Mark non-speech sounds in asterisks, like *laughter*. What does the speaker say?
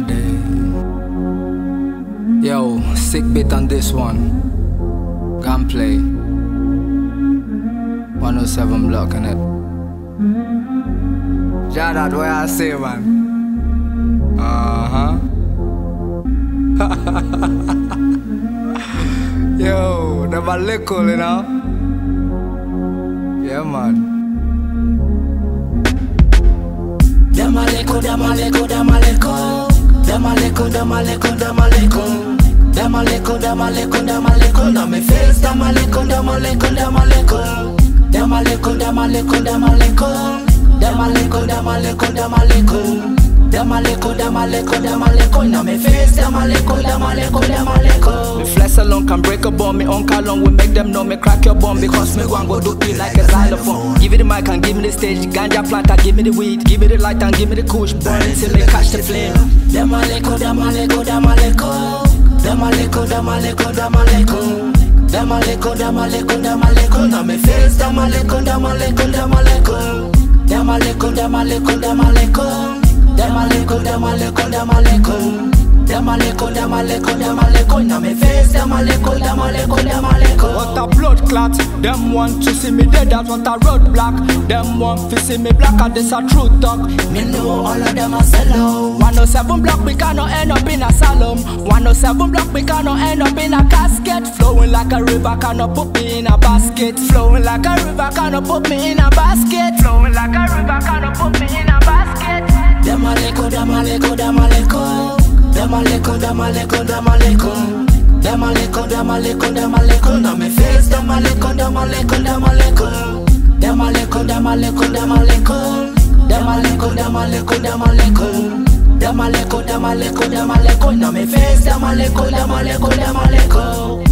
day. Yo, sick bit on this one. Gunplay. 107 block in it. Yeah, out where I say, man. Uh huh. *laughs* Yo, the little, you know? Yeah, man. Damaleko, damaleko, damaleko. Damaleko, damaleko, damaleko. Damaleko, damaleko, damaleko. Na me face, damaleko, damaleko, damaleko. Damaleko, damaleko, damaleko. Damaleko, damaleko, damaleko. Damaleko, damaleko, damaleko. Na me face, damaleko, damaleko, damaleko. Alone can break a bone. Me uncle alone will make them know me crack your bone because me one go do it like a xylophone. Give me the mic and give me the stage. Ganja planter, give me the weed. Give me the light and give me the kush. Burn it till me catch the flame. Damaleko, damaleko, damaleko. Damaleko, damaleko, damaleko. Damaleko, damaleko, damaleko. Na me face, damaleko, damaleko, damaleko. Damaleko, damaleko, damaleko. Damaleko, damaleko, damaleko. Damaleko, damaleko, damaleko. Na me face, damaleko, damaleko, damaleko. What a blood clot. Them want to see me dead, that's what a roadblock. Them want to see me black, and this a true talk. Me know all of them are sell out 107 block, we cannot end up in a salon. 107 block, we cannot end up in a casket. Flowing like a river, cannot put me in a basket. Flowing like a river, cannot put me in a basket. Flowing like a river, cannot put me in a basket. Damaleko, damaleko, damaleko. Damaleko, damaleko, damaleko. Damaleko, damaleko, damaleko. Na me face, damaleko, damaleko, damaleko. Damaleko, damaleko, damaleko. Damaleko, damaleko, damaleko. Damaleko, damaleko, damaleko. Na me face, damaleko, damaleko, damaleko.